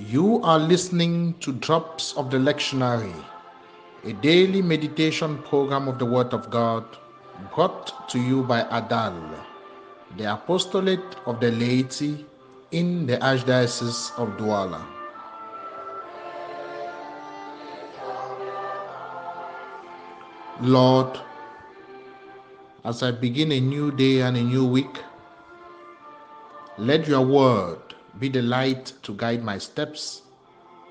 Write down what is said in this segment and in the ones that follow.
are listening to Drops of the Lectionary, a daily meditation program of the Word of God brought to you by Adal, the apostolate of the laity in the Archdiocese of Douala. Lord, as I begin a new day and a new week, let your word be the light to guide my steps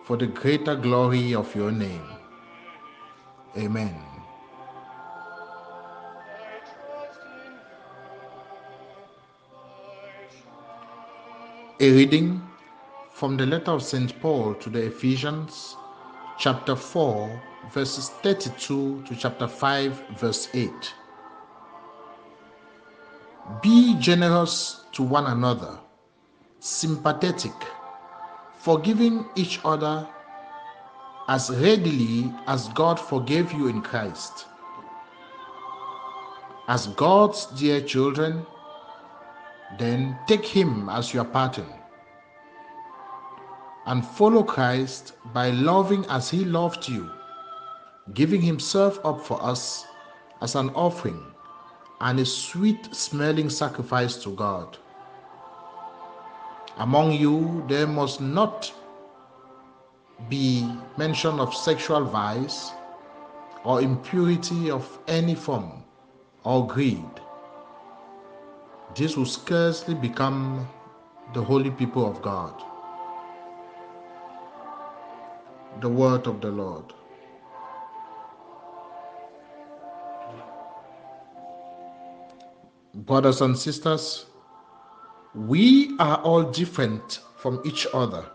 for the greater glory of your name. Amen. A reading from the letter of St. Paul to the Ephesians, chapter 4, verses 32 to chapter 5, verse 8. Be generous to one another, sympathetic, forgiving each other as readily as God forgave you in Christ. As God's dear children, then take Him as your pattern and follow Christ by loving as He loved you, giving Himself up for us as an offering and a sweet smelling sacrifice to God. Among you, there must not be mention of sexual vice or impurity of any form or greed. This will scarcely become the holy people of God. The word of the Lord. Brothers and sisters, we are all different from each other.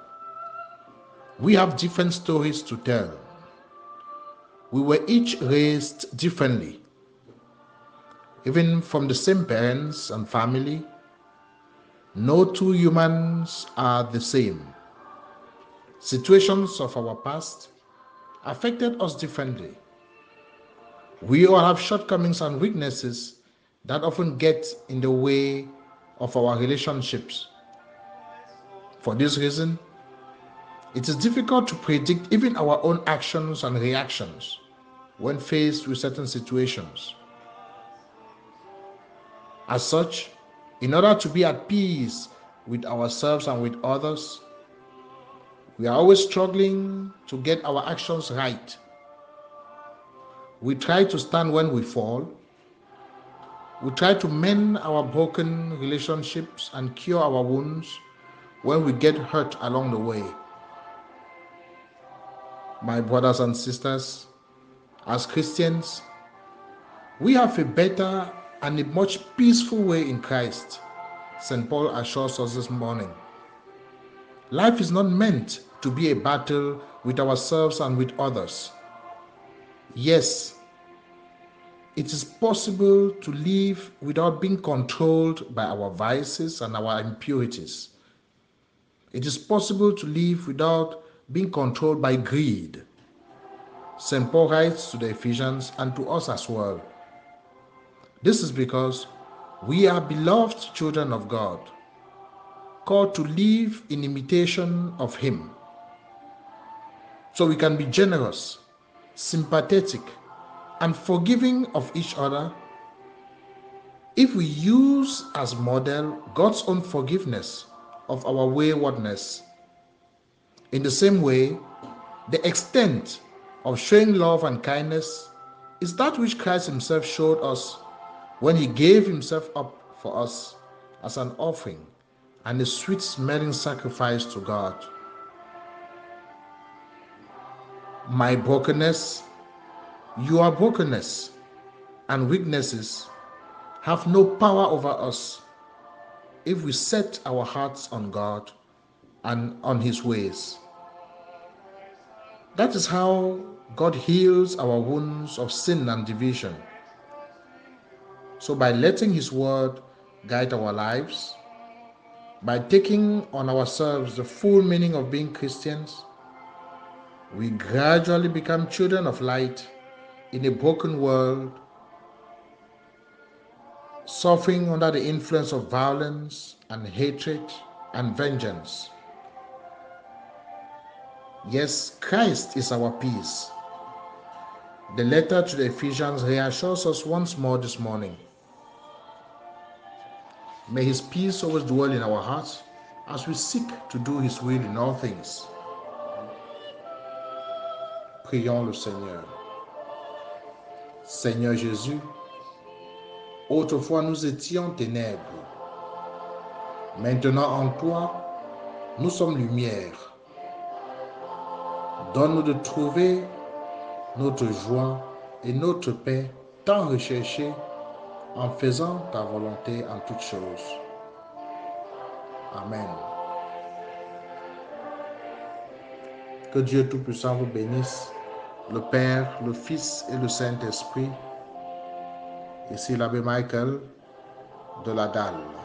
We have different stories to tell. We were each raised differently, even from the same parents and family. No two humans are the same. Situations of our past affected us differently. We all have shortcomings and weaknesses that often get in the way of our relationships. For this reason, it is difficult to predict even our own actions and reactions when faced with certain situations. As such, in order to be at peace with ourselves and with others, we are always struggling to get our actions right. We try to stand when we fall. We try to mend our broken relationships and cure our wounds when we get hurt along the way. My brothers and sisters, as Christians, we have a better and a much peaceful way in Christ. St. Paul assures us this morning. Life is not meant to be a battle with ourselves and with others. Yes, it is possible to live without being controlled by our vices and our impurities. It is possible to live without being controlled by greed. St. Paul writes to the Ephesians and to us as well. This is because we are beloved children of God, called to live in imitation of Him. So we can be generous, sympathetic, and forgiving of each other if we use as model God's own forgiveness of our waywardness. In the same way, the extent of showing love and kindness is that which Christ Himself showed us when He gave Himself up for us as an offering and a sweet smelling sacrifice to God. My brokenness, your brokenness, and weaknesses have no power over us if we set our hearts on God and on His ways. That is how God heals our wounds of sin and division. So, by letting His word guide our lives, by taking on ourselves the full meaning of being Christians, we gradually become children of light in a broken world, suffering under the influence of violence and hatred and vengeance. Yes, Christ is our peace. The letter to the Ephesians reassures us once more this morning. May His peace always dwell in our hearts as we seek to do His will in all things. Prions le Seigneur. Seigneur Jésus, autrefois nous étions ténèbres. Maintenant en toi, nous sommes lumière. Donne-nous de trouver notre joie et notre paix tant recherchée en faisant ta volonté en toutes choses. Amen. Que Dieu Tout-Puissant vous bénisse, le Père, le Fils et le Saint-Esprit. Ici l'abbé Michael de la Dalle.